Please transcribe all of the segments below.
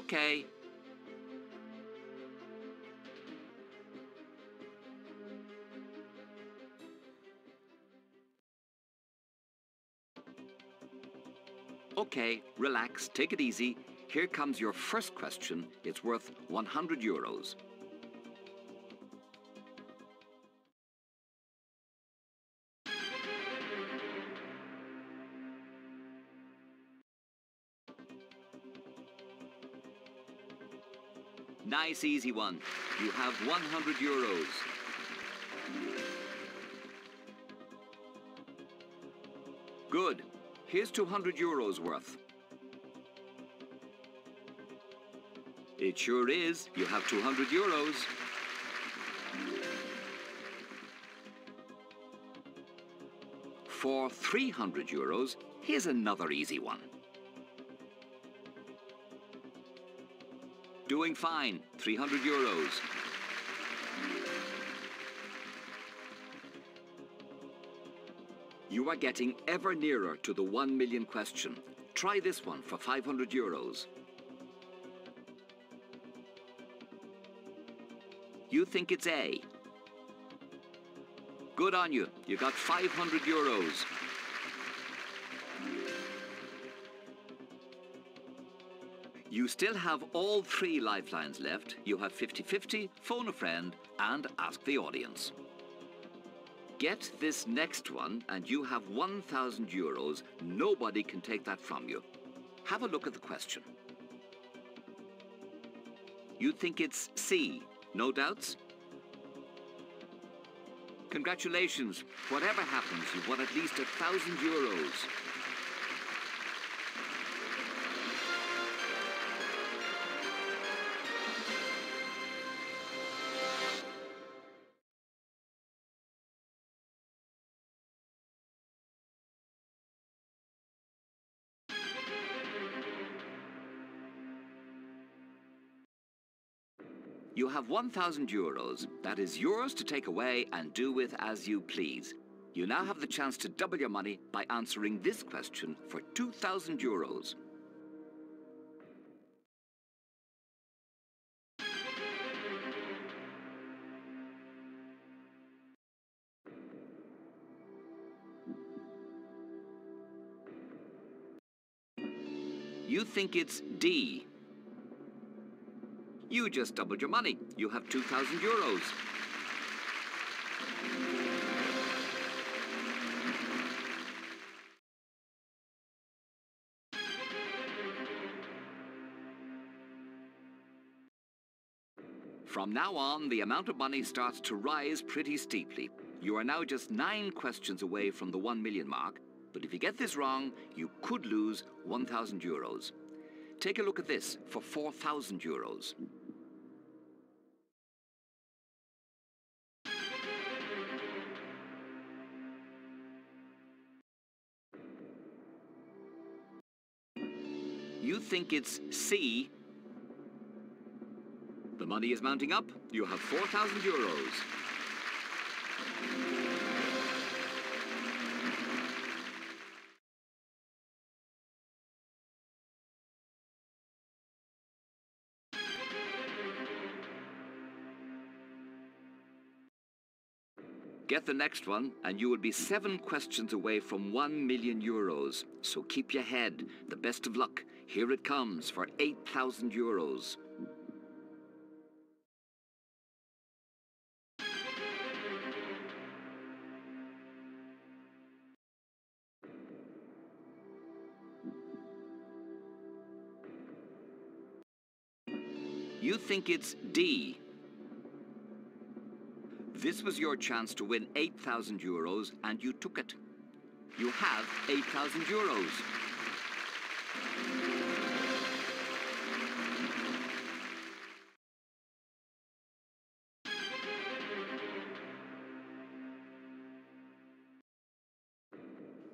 Okay. Okay, relax, take it easy. Here comes your first question. It's worth 100 euros. Nice, easy one. You have 100 euros. Good. Here's 200 euros worth. It sure is. You have 200 euros. For 300 euros, here's another easy one. Doing fine. 300 euros. You are getting ever nearer to the 1 million question. Try this one for 500 euros. You think it's A. Good on you. You got 500 euros. You still have all three lifelines left. You have 50-50, phone a friend, and ask the audience. Get this next one and you have 1,000 euros. Nobody can take that from you. Have a look at the question. You think it's C, no doubts? Congratulations. Whatever happens, you've won at least a thousand euros. You have 1,000 euros. That is yours to take away and do with as you please. You now have the chance to double your money by answering this question for 2,000 euros. You think it's D, you just doubled your money. You have 2,000 euros. From now on, the amount of money starts to rise pretty steeply. You are now just nine questions away from the 1 million mark, but if you get this wrong, you could lose 1,000 euros. Take a look at this for 4,000 euros. Think it's C. The money is mounting up. You have 4,000 euros. Get the next one, and you will be seven questions away from one million euros. So keep your head. The best of luck. Here it comes for 8,000 euros. You think it's D, this was your chance to win 8,000 euros and you took it. You have 8,000 euros.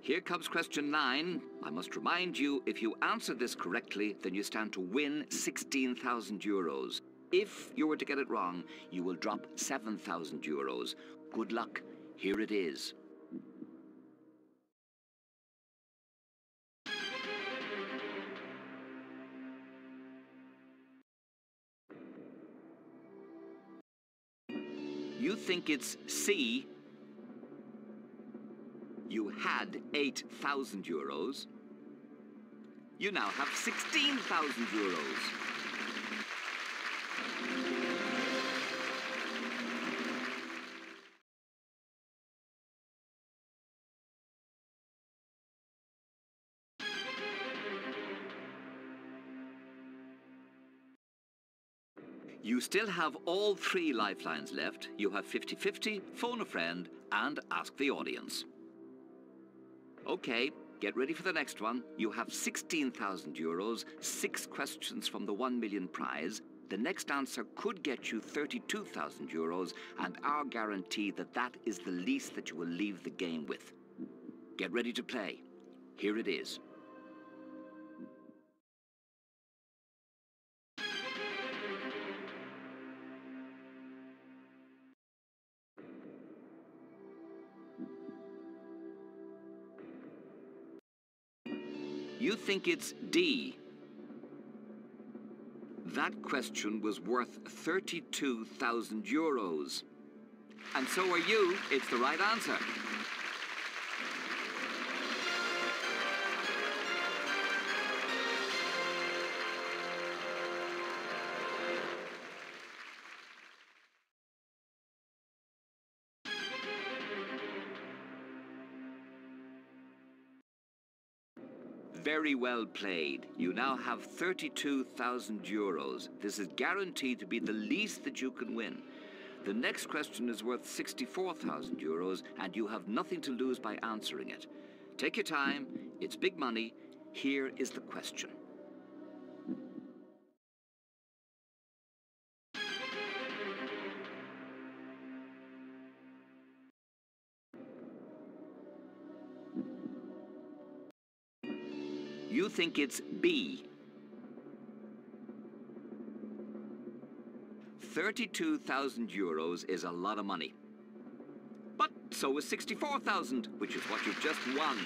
Here comes question nine. I must remind you, if you answer this correctly, then you stand to win 16,000 euros. If you were to get it wrong, you will drop 7,000 euros. Good luck. Here it is. You think it's C. You had 8,000 euros. You now have 16,000 euros. You still have all three lifelines left. You have 50-50, phone a friend, and ask the audience. Okay, get ready for the next one. You have 16,000 euros, six questions from the 1 million prize. The next answer could get you 32,000 euros, and our guarantee that that is the least that you will leave the game with. Get ready to play. Here it is. You think it's D. That question was worth 32,000 euros. And so are you. It's the right answer. Very well played. You now have 32,000 euros. This is guaranteed to be the least that you can win. The next question is worth 64,000 euros, and you have nothing to lose by answering it. Take your time. It's big money. Here is the question. You think it's B. 32,000 euros is a lot of money. But so is 64,000, which is what you've just won.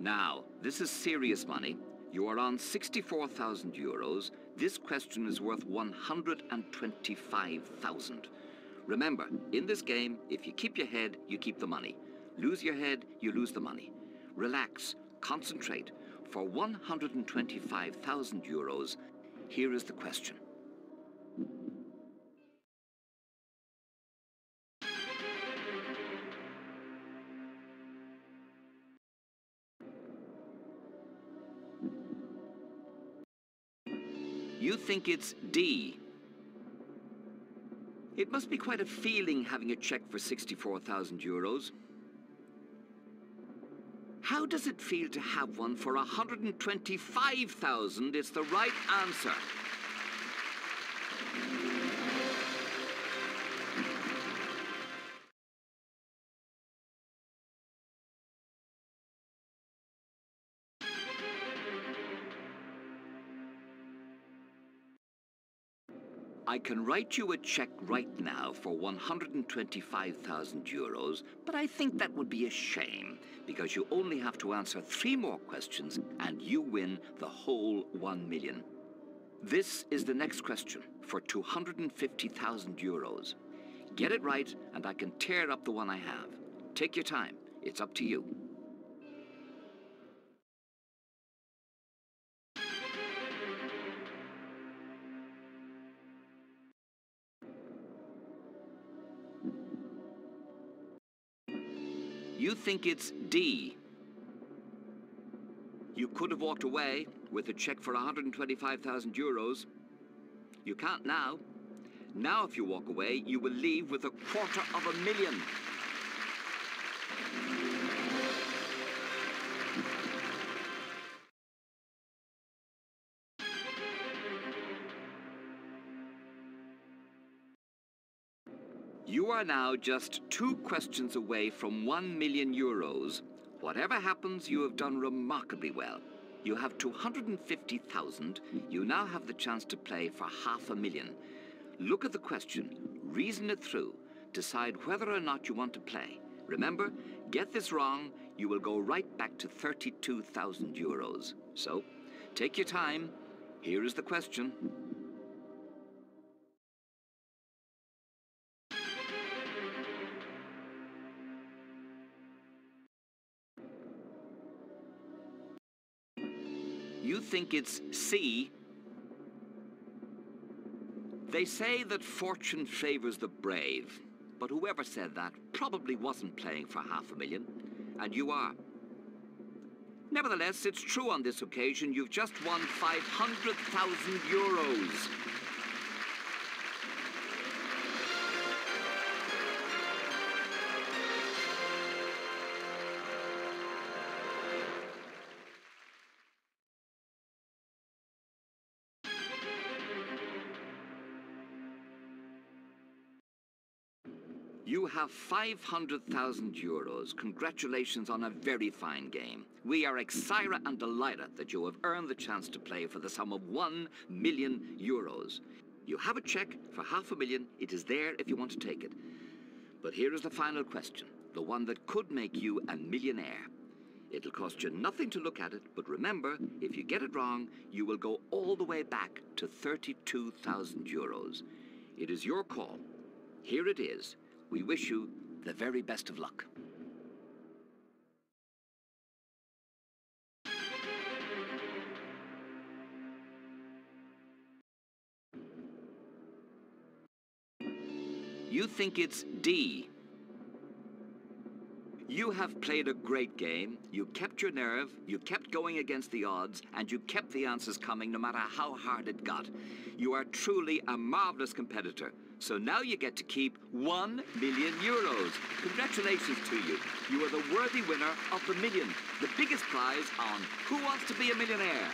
Now, this is serious money. You are on 64,000 euros. This question is worth 125,000. Remember, in this game, if you keep your head, you keep the money. Lose your head, you lose the money. Relax, concentrate. For 125,000 euros, here is the question. You think it's D. It must be quite a feeling having a check for 64,000 euros. How does it feel to have one for 125,000? is the right answer. I can write you a check right now for 125,000 euros, but I think that would be a shame, because you only have to answer three more questions and you win the whole one million. This is the next question for 250,000 euros. Get it right and I can tear up the one I have. Take your time. It's up to you. You think it's D. You could have walked away with a check for 125,000 euros. You can't now. Now, if you walk away, you will leave with a quarter of a million. You are now just two questions away from one million euros. Whatever happens, you have done remarkably well. You have 250,000. You now have the chance to play for half a million. Look at the question, reason it through, decide whether or not you want to play. Remember, get this wrong, you will go right back to 32,000 euros. So, take your time. Here is the question. You think it's C? They say that fortune favors the brave, but whoever said that probably wasn't playing for half a million, and you are. Nevertheless, it's true on this occasion you've just won 500,000 euros. Have 500,000 euros. Congratulations on a very fine game. We are excited and delighted that you have earned the chance to play for the sum of 1 million euros. You have a check for half a million. It is there if you want to take it. But here is the final question, the one that could make you a millionaire. It'll cost you nothing to look at it, but remember, if you get it wrong, you will go all the way back to 32,000 euros. It is your call. Here it is. We wish you the very best of luck. You think it's D. You have played a great game. You kept your nerve, you kept going against the odds, and you kept the answers coming no matter how hard it got. You are truly a marvelous competitor. So now you get to keep one million euros. Congratulations to you. You are the worthy winner of the million, the biggest prize on Who Wants to Be a Millionaire?